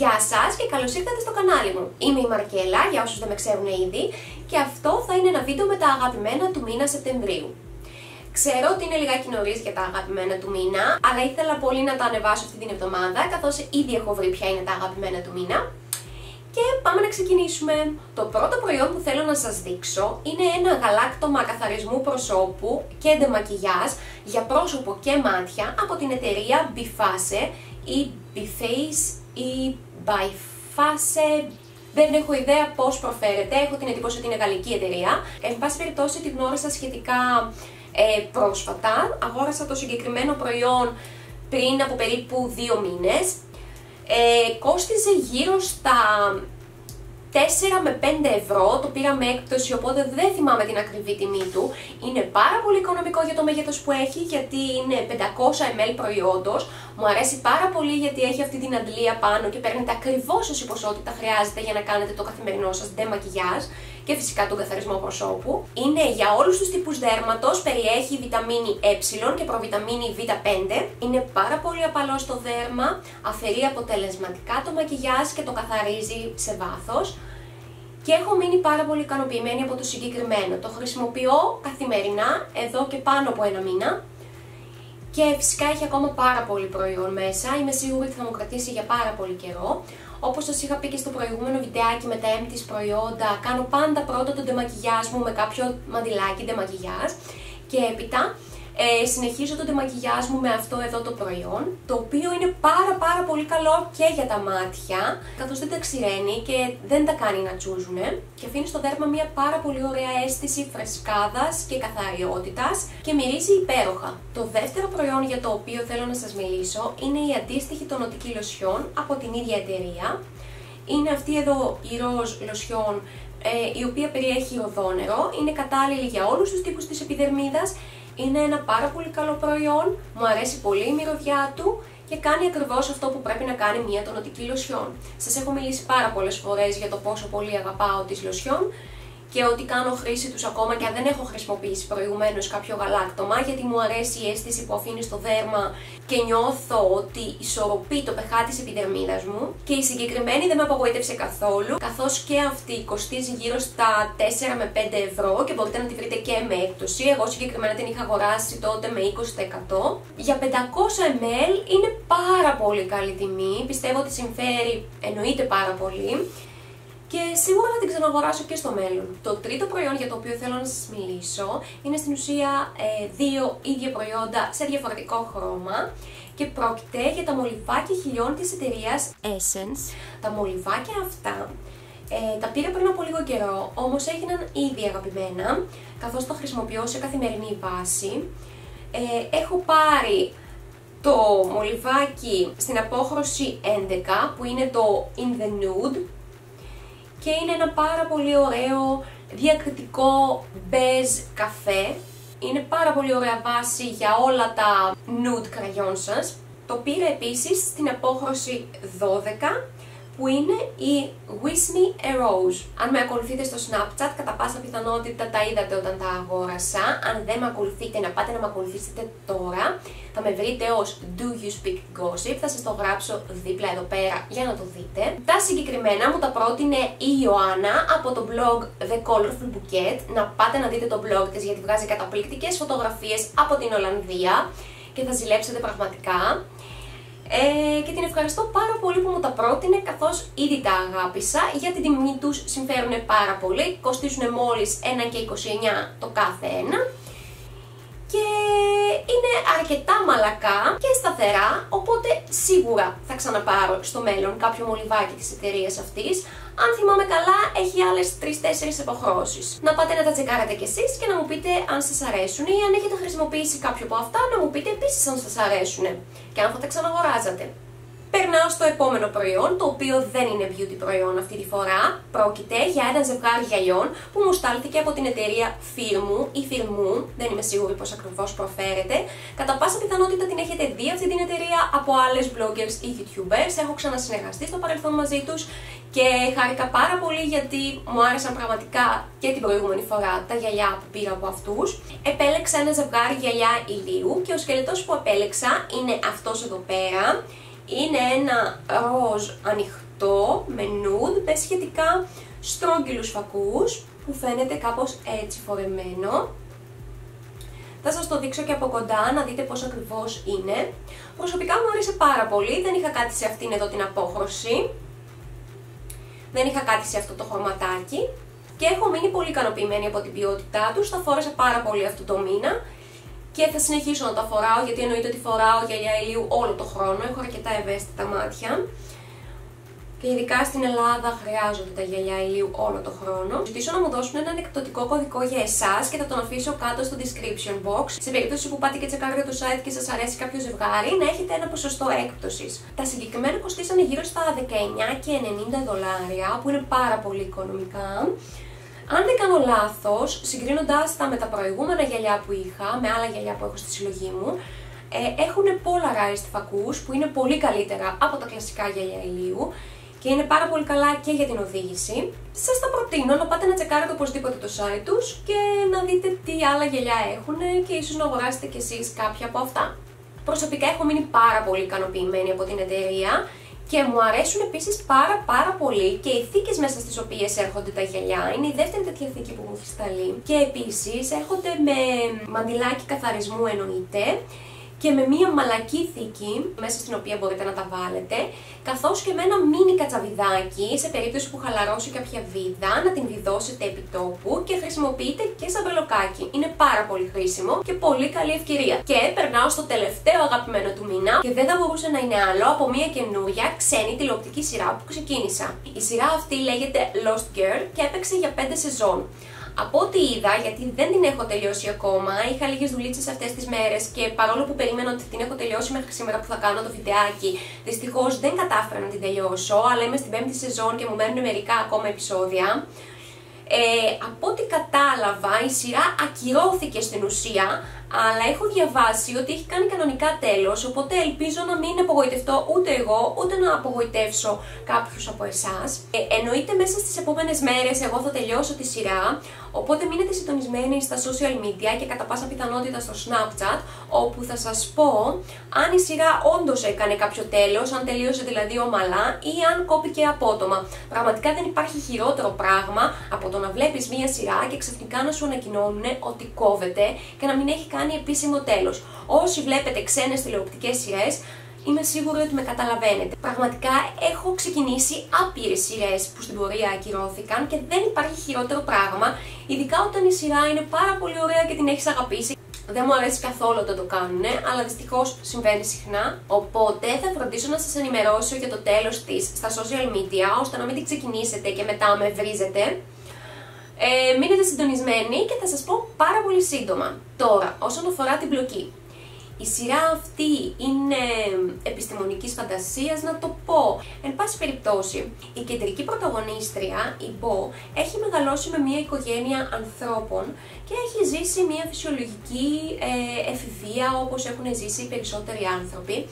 Γεια σας και καλώς ήρθατε στο κανάλι μου. Είμαι η Μαρκέλα, για όσους δεν με ξέρουν ήδη, και αυτό θα είναι ένα βίντεο με τα αγαπημένα του μήνα Σεπτεμβρίου. Ξέρω ότι είναι λιγάκι νωρίς για τα αγαπημένα του μήνα, αλλά ήθελα πολύ να τα ανεβάσω αυτή την εβδομάδα, καθώς ήδη έχω βρει ποια είναι τα αγαπημένα του μήνα. Και πάμε να ξεκινήσουμε. Το πρώτο προϊόν που θέλω να σας δείξω είναι ένα γαλάκτομα καθαρισμού προσώπου και ντεμακιγιάζ για πρόσωπο και μάτια από την εταιρεία Biface ή Biface ή Biface, δεν έχω ιδέα πώς προφέρεται, έχω την εντύπωση ότι είναι γαλλική εταιρεία. Εν πάση περιπτώσει τη γνώρισα σχετικά ε, πρόσφατα. Αγόρασα το συγκεκριμένο προϊόν πριν από περίπου δύο μήνες. Ε, κόστιζε γύρω στα 4 με 5 ευρώ, το πήρα με έκπτωση οπότε δεν θυμάμαι την ακριβή τιμή του. Είναι πάρα πολύ οικονομικό για το μέγεθος που έχει γιατί είναι 500 ml προϊόντος. Μου αρέσει πάρα πολύ γιατί έχει αυτή την αντλία πάνω και παίρνετε ακριβώς όση ποσότητα χρειάζεται για να κάνετε το καθημερινό σας ντεμακιγιάζ και φυσικά τον καθαρισμό προσώπου. Είναι για όλους τους τύπους δέρματος, περιέχει βιταμίνη ε και προβιταμίνη β5. Είναι πάρα πολύ απαλό στο δέρμα, αφαιρεί αποτελεσματικά το μακιγιάζ και το καθαρίζει σε βάθος. Και έχω μείνει πάρα πολύ ικανοποιημένη από το συγκεκριμένο. Το χρησιμοποιώ καθημερινά, εδώ και πάνω από ένα μήνα. Και φυσικά έχει ακόμα πάρα πολύ προϊόν μέσα, είμαι σίγουρη ότι θα μου κρατήσει για πάρα πολύ καιρό. Όπως σας είχα πει και στο προηγούμενο βιντεάκι με τα empties προϊόντα, κάνω πάντα πρώτα το ντεμακιγιάζ μου με κάποιο μαντιλάκι ντεμακιγιάζ και έπειτα ε, συνεχίζω το ντεμακιγιάζ μου με αυτό εδώ το προϊόν, το οποίο είναι πάρα πάρα πολύ καλό και για τα μάτια, καθώς δεν τα ξηραίνει και δεν τα κάνει να τσούζουνε και αφήνει στο δέρμα μια πάρα πολύ ωραία αίσθηση φρεσκάδας και καθαριότητας και μυρίζει υπέροχα. Το δεύτερο προϊόν για το οποίο θέλω να σας μιλήσω είναι η αντίστοιχη τονωτική λοσιόν από την ίδια εταιρεία. Είναι αυτή εδώ η ροζ λοσιόν ε, η οποία περιέχει οδόνερο, είναι κατάλληλη για όλους τους τύπους της επιδερμίδας είναι ένα πάρα πολύ καλό προϊόν, μου αρέσει πολύ η μυρωδιά του και κάνει ακριβώς αυτό που πρέπει να κάνει μια τονωτική λοσιόν. Σας έχω μιλήσει πάρα πολλές φορές για το πόσο πολύ αγαπάω τις λοσιόν και ότι κάνω χρήση τους ακόμα και αν δεν έχω χρησιμοποιήσει προηγουμένως κάποιο γαλάκτομα γιατί μου αρέσει η αίσθηση που αφήνει στο δέρμα και νιώθω ότι ισορροπεί το pH της επιδερμίδας μου και η συγκεκριμένη δεν με απογοήτευσε καθόλου καθώς και αυτή κοστίζει γύρω στα 4 με 5 ευρώ και μπορείτε να τη βρείτε και με έκπτωση. Εγώ συγκεκριμένα την είχα αγοράσει τότε με 20%. Για 500 ml είναι πάρα πολύ καλή τιμή, πιστεύω ότι συμφέρει εννοείται πάρα πολύ και σίγουρα θα την ξαναγοράσω και στο μέλλον. Το τρίτο προϊόν για το οποίο θέλω να σας μιλήσω είναι στην ουσία ε, δύο ίδια προϊόντα σε διαφορετικό χρώμα και πρόκειται για τα μολυβάκια χιλιών της εταιρείας Essence. Τα μολυβάκια αυτά ε, τα πήρα πριν από λίγο καιρό, όμως έγιναν ήδη αγαπημένα, καθώς τα χρησιμοποιώ σε καθημερινή βάση. Ε, έχω πάρει το μολυβάκι στην απόχρωση 11, που είναι το In The Nude, και είναι ένα πάρα πολύ ωραίο διακριτικό μπέζ καφέ. Είναι πάρα πολύ ωραία βάση για όλα τα nude κραγιόν σας. Το πήρα επίσης στην απόχρωση 12 που είναι η Wish Me a Rose. Αν με ακολουθείτε στο Snapchat, κατά πάσα πιθανότητα τα είδατε όταν τα αγόρασα. Αν δεν με ακολουθείτε, να πάτε να με ακολουθήσετε τώρα. Θα με βρείτε ως Do You Speak Gossip. Θα σας το γράψω δίπλα εδώ πέρα για να το δείτε. Τα συγκεκριμένα μου τα πρότεινε η Ιωάννα από το blog The Colorful Bouquet. Να πάτε να δείτε το blog της γιατί βγάζει καταπληκτικές φωτογραφίες από την Ολλανδία και θα ζηλέψετε πραγματικά. Ε, και την ευχαριστώ πάρα πολύ που μου τα πρότεινε καθώς ήδη τα αγάπησα για την τιμή τους συμφέρουν πάρα πολύ, κοστίζουν μόλις 1 και 29 το κάθε ένα. και είναι αρκετά μαλακά και σταθερά, οπότε σίγουρα θα ξαναπάρω στο μέλλον κάποιο μολυβάκι της εταιρείας αυτής. Αν θυμάμαι καλά, έχει άλλες 3-4 αποχρώσεις. Να πάτε να τα τσεκάρετε κι εσείς και να μου πείτε αν σας αρέσουν ή αν έχετε χρησιμοποιήσει κάποιο από αυτά, να μου πείτε επίσης αν σας αρέσουν και αν θα τα ξαναγοράζατε. Περνάω στο επόμενο προϊόν, το οποίο δεν είναι beauty προϊόν αυτή τη φορά. Πρόκειται για ένα ζευγάρι γυαλιών που μου στάλθηκε από την εταιρεία Firmu ή Firmu, δεν είμαι σίγουρη πώς ακριβώς προφέρεται. Κατά πάσα πιθανότητα την έχετε δει αυτή την εταιρεία από άλλες bloggers ή youtubers. Έχω ξανασυνεργαστεί στο παρελθόν μαζί τους και χάρηκα πάρα πολύ γιατί μου άρεσαν πραγματικά και την προηγούμενη φορά τα γυαλιά που πήρα από αυτούς. Επέλεξα ένα ζευγάρι γυαλιά ηλίου και ο σκελετός που επέλεξα είναι αυτός εδώ πέρα Είναι ένα ροζ ανοιχτό με nude με σχετικά στρόγγυλους φακούς που φαίνεται κάπως έτσι φορεμένο. Θα σας το δείξω και από κοντά να δείτε πώς ακριβώς είναι. Προσωπικά μου άρεσε πάρα πολύ, δεν είχα κάτι σε αυτήν εδώ την απόχρωση. Δεν είχα κάτι σε αυτό το χρωματάκι. Και έχω μείνει πολύ ικανοποιημένη από την ποιότητά τους, τα φόρεσα πάρα πολύ αυτό το μήνα. Και θα συνεχίσω να τα φοράω γιατί εννοείται ότι φοράω γυαλιά ηλίου όλο το χρόνο, έχω αρκετά ευαίσθητα μάτια και ειδικά στην Ελλάδα χρειάζονται τα γυαλιά ηλίου όλο το χρόνο. Ζητήσω να μου δώσουν έναν εκπτωτικό κωδικό για εσάς και θα τον αφήσω κάτω στο description box. Σε περίπτωση που πάτε και τσεκάρετε το site και σας αρέσει κάποιο ζευγάρι, να έχετε ένα ποσοστό έκπτωσης. Τα συγκεκριμένα κοστίσανε γύρω στα 19 και 90 δολάρια, που είναι πάρα πολύ οικονομικά. Αν δεν κάνω λάθος, συγκρίνοντά τα με τα προηγούμενα γυαλιά που είχα, με άλλα γυαλιά που έχω στη συλλογή μου, ε, έχουν polarized φακούς που είναι πολύ καλύτερα από τα κλασικά γυαλιά ηλίου και είναι πάρα πολύ καλά και για την οδήγηση. Σας τα προτείνω να πάτε να τσεκάρετε οπωσδήποτε το site τους και να δείτε τι άλλα γυαλιά έχουν και ίσως να αγοράσετε κι εσείς κάποια από αυτά. Προσωπικά έχω μείνει πάρα πολύ ικανοποιημένη από την εταιρεία και μου αρέσουν επίσης πάρα πάρα πολύ και οι θήκες μέσα στις οποίες έρχονται τα γυαλιά. Είναι η δεύτερη τέτοια θήκη που μου έχει σταλεί. Και επίσης έρχονται με μαντιλάκι καθαρισμού εννοείται και με μία μαλακή θήκη μέσα στην οποία μπορείτε να τα βάλετε, καθώς και με ένα μίνι κατσαβιδάκι σε περίπτωση που χαλαρώσει κάποια βίδα, να την βιδώσετε επί τόπου και χρησιμοποιείτε και σαν μπελοκάκι. Είναι πάρα πολύ χρήσιμο και πολύ καλή ευκαιρία. Και περνάω στο τελευταίο αγαπημένο του μήνα και δεν θα μπορούσε να είναι άλλο από μία καινούρια ξένη τηλεοπτική σειρά που ξεκίνησα. Η σειρά αυτή λέγεται Lost Girl και έπαιξε για 5 σεζόν. Από ό,τι είδα, γιατί δεν την έχω τελειώσει ακόμα, είχα λίγες δουλίτσες αυτές τις μέρες και παρόλο που περίμενα ότι την έχω τελειώσει μέχρι σήμερα που θα κάνω το βιντεάκι, δυστυχώς δεν κατάφερα να την τελειώσω, αλλά είμαι στην πέμπτη σεζόν και μου μένουν μερικά ακόμα επεισόδια. Ε, από ό,τι κατάλαβα, η σειρά ακυρώθηκε στην ουσία, αλλά έχω διαβάσει ότι έχει κάνει κανονικά τέλος, οπότε ελπίζω να μην απογοητευτώ ούτε εγώ, ούτε να απογοητεύσω κάποιους από εσάς. Ε, εννοείται μέσα στις επόμενες μέρες εγώ θα τελειώσω τη σειρά, οπότε μείνετε συντονισμένοι στα social media και κατά πάσα πιθανότητα στο Snapchat, όπου θα σας πω αν η σειρά όντως έκανε κάποιο τέλος, αν τελείωσε δηλαδή ομαλά ή αν κόπηκε απότομα. Πραγματικά δεν υπάρχει χειρότερο πράγμα από το να βλέπεις μία σειρά και ξαφνικά να σου ανακοινώνουν ότι κόβεται και να μην έχει κάνει κάνει επίσημο τέλος. Όσοι βλέπετε ξένες τηλεοπτικές σειρές, είμαι σίγουρη ότι με καταλαβαίνετε. Πραγματικά έχω ξεκινήσει άπειρες σειρές που στην πορεία ακυρώθηκαν και δεν υπάρχει χειρότερο πράγμα, ειδικά όταν η σειρά είναι πάρα πολύ ωραία και την έχεις αγαπήσει. Δεν μου αρέσει καθόλου όταν το κάνουν, αλλά δυστυχώς συμβαίνει συχνά. Οπότε θα φροντίσω να σας ενημερώσω για το τέλος της στα social media, ώστε να μην την ξεκινήσετε και μετά με βρίζετε. Ε, μείνετε συντονισμένοι και θα σας πω πάρα πολύ σύντομα. Τώρα, όσον αφορά την πλοκή. Η σειρά αυτή είναι επιστημονικής φαντασίας, να το πω. Εν πάση περιπτώσει, η κεντρική πρωταγωνίστρια, η Μπο, έχει μεγαλώσει με μια οικογένεια ανθρώπων και έχει ζήσει μια φυσιολογική ε, εφηβεία όπως έχουν ζήσει οι περισσότεροι άνθρωποι,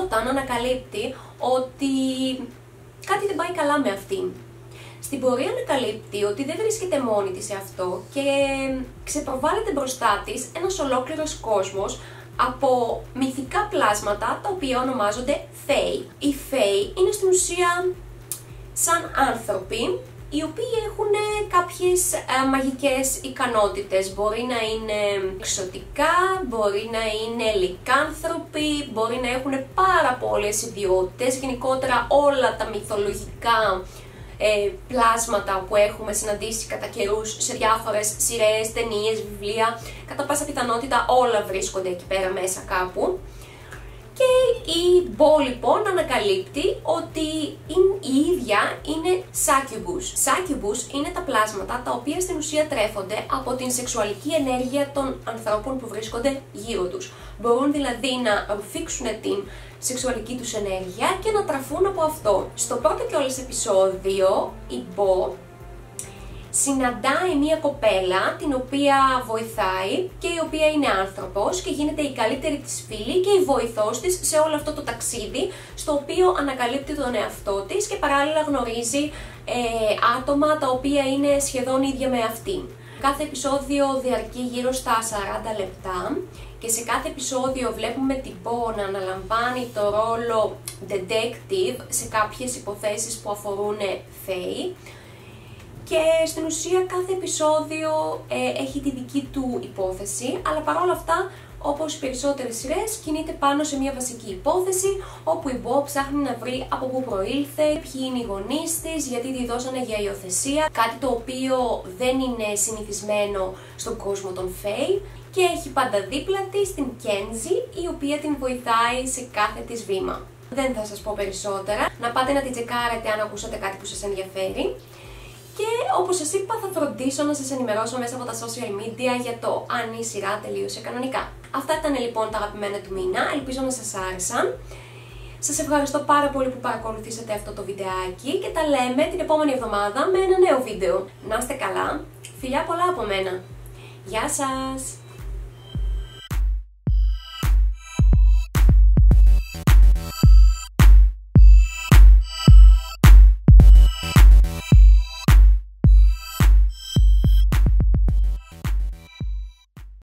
όταν ανακαλύπτει ότι κάτι δεν πάει καλά με αυτήν στην πορεία ανακαλύπτει ότι δεν βρίσκεται μόνη της σε αυτό και ξεπροβάλλεται μπροστά της ένας ολόκληρος κόσμος από μυθικά πλάσματα τα οποία ονομάζονται Fae. Οι Fae είναι στην ουσία σαν άνθρωποι οι οποίοι έχουν κάποιες ε, μαγικές ικανότητες. Μπορεί να είναι εξωτικά, μπορεί να είναι λικάνθρωποι, μπορεί να έχουν πάρα πολλές ιδιότητες, γενικότερα όλα τα μυθολογικά ε, πλάσματα που έχουμε συναντήσει κατά καιρούς σε διάφορες σειρές, ταινίες, βιβλία. Κατά πάσα πιθανότητα όλα βρίσκονται εκεί πέρα μέσα κάπου. Και η Μπό λοιπόν ανακαλύπτει ότι η ίδια είναι Succubus. Succubus είναι τα πλάσματα τα οποία στην ουσία τρέφονται από την σεξουαλική ενέργεια των ανθρώπων που βρίσκονται γύρω τους. Μπορούν δηλαδή να ρουφήξουν την σεξουαλική τους ενέργεια και να τραφούν από αυτό. Στο πρώτο κιόλας επεισόδιο η Μπό συναντάει μία κοπέλα την οποία βοηθάει και η οποία είναι άνθρωπος και γίνεται η καλύτερη της φίλη και η βοηθός της σε όλο αυτό το ταξίδι στο οποίο ανακαλύπτει τον εαυτό της και παράλληλα γνωρίζει ε, άτομα τα οποία είναι σχεδόν ίδια με αυτήν. Κάθε επεισόδιο διαρκεί γύρω στα 40 λεπτά και σε κάθε επεισόδιο βλέπουμε την Bo να αναλαμβάνει το ρόλο detective σε κάποιες υποθέσεις που αφορούν Faye και στην ουσία κάθε επεισόδιο ε, έχει τη δική του υπόθεση, αλλά παρόλα αυτά όπως οι περισσότερες σειρές, κινείται πάνω σε μια βασική υπόθεση, όπου η Μπό ψάχνει να βρει από πού προήλθε, ποιοι είναι οι γονείς της, γιατί τη δώσανε για υιοθεσία, κάτι το οποίο δεν είναι συνηθισμένο στον κόσμο των Φέι και έχει πάντα δίπλα της την Κένζι, η οποία την βοηθάει σε κάθε της βήμα. Δεν θα σας πω περισσότερα, να πάτε να την τσεκάρετε αν ακούσατε κάτι που σας ενδιαφέρει. Και όπως σας είπα θα φροντίσω να σας ενημερώσω μέσα από τα social media για το αν η σειρά τελείωσε κανονικά. Αυτά ήταν λοιπόν τα αγαπημένα του μήνα, ελπίζω να σας άρεσαν. Σας ευχαριστώ πάρα πολύ που παρακολουθήσατε αυτό το βιντεάκι και τα λέμε την επόμενη εβδομάδα με ένα νέο βίντεο. Να είστε καλά, φιλιά πολλά από μένα. Γεια σας!